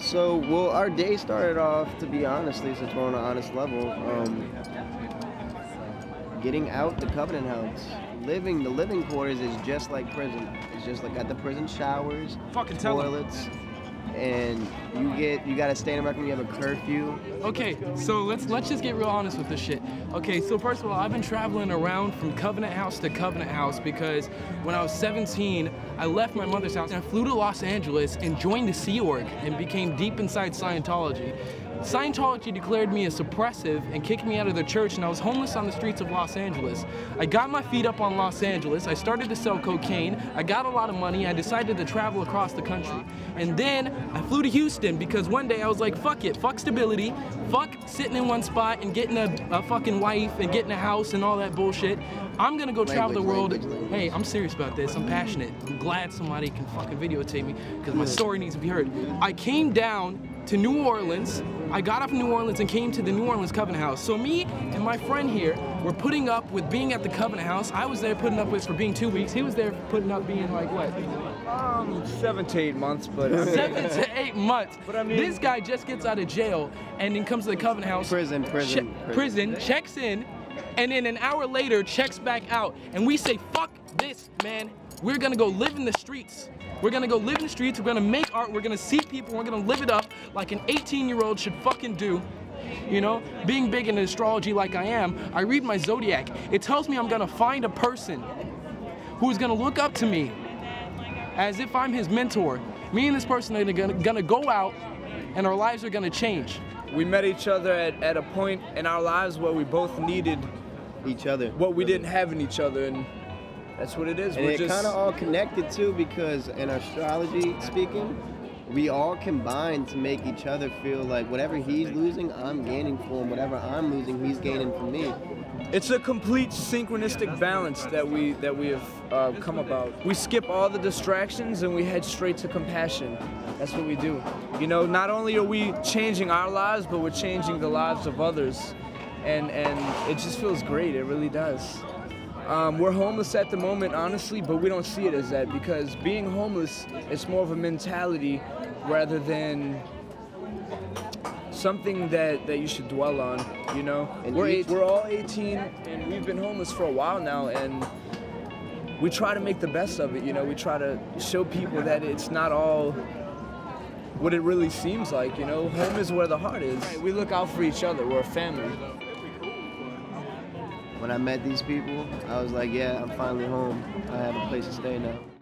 So, well, our day started off, to be honestly, since we're on an honest level, um, getting out the Covenant House. Living, the living quarters is just like prison. It's just like got the prison showers, Fucking toilets, and you get, you gotta stay in America when you have a curfew. Okay, so let's let's just get real honest with this shit. Okay, so first of all, I've been traveling around from Covenant House to Covenant House because when I was 17, I left my mother's house and I flew to Los Angeles and joined the Sea Org and became deep inside Scientology. Scientology declared me a suppressive and kicked me out of the church, and I was homeless on the streets of Los Angeles. I got my feet up on Los Angeles. I started to sell cocaine. I got a lot of money. I decided to travel across the country. And then I flew to Houston because one day I was like, fuck it, fuck stability, fuck sitting in one spot and getting a, a fucking wife and getting a house and all that bullshit. I'm gonna go travel the world. Hey, I'm serious about this. I'm passionate. I'm glad somebody can fucking videotape me because my story needs to be heard. I came down to New Orleans. I got off in New Orleans and came to the New Orleans Covenant House. So me and my friend here were putting up with being at the Covenant House. I was there putting up with for being two weeks. He was there putting up being like what? Um, seven to eight months, but I mean, Seven to eight months. But I mean- this guy just gets out of jail and then comes to the Covenant House. Prison, prison, che- prison. prison, checks in, and then an hour later checks back out. And we say, fuck this, man. We're gonna go live in the streets. We're gonna go live in the streets. We're gonna make art. We're gonna see people. We're gonna live it up like an 18 year old should fucking do. You know, being big in astrology like I am, I read my zodiac. It tells me I'm gonna find a person who's gonna look up to me as if I'm his mentor. Me and this person are gonna, gonna go out and our lives are gonna change. we met each other at, at a point in our lives where we both needed Each other. what we didn't have in each other, and that's what it is. And We're it just kind of all connected too, because in astrology speaking, we all combine to make each other feel like whatever he's losing, I'm gaining for him. Whatever I'm losing, he's gaining for me. it's a complete synchronistic balance that we that we have uh, come about. We skip all the distractions and we head straight to compassion. That's what we do. You know, not only are we changing our lives, but we're changing the lives of others, and and it just feels great. It really does. Um, we're homeless at the moment, honestly, but we don't see it as that because being homeless is more of a mentality rather than something that, that you should dwell on. You know, And we're eight, we're all 18 and we've been homeless for a while now, and we try to make the best of it. You know, we try to show people that it's not all what it really seems like. You know, home is where the heart is. We look out for each other. We're a family. When I met these people, I was like, yeah, I'm finally home. I have a place to stay now.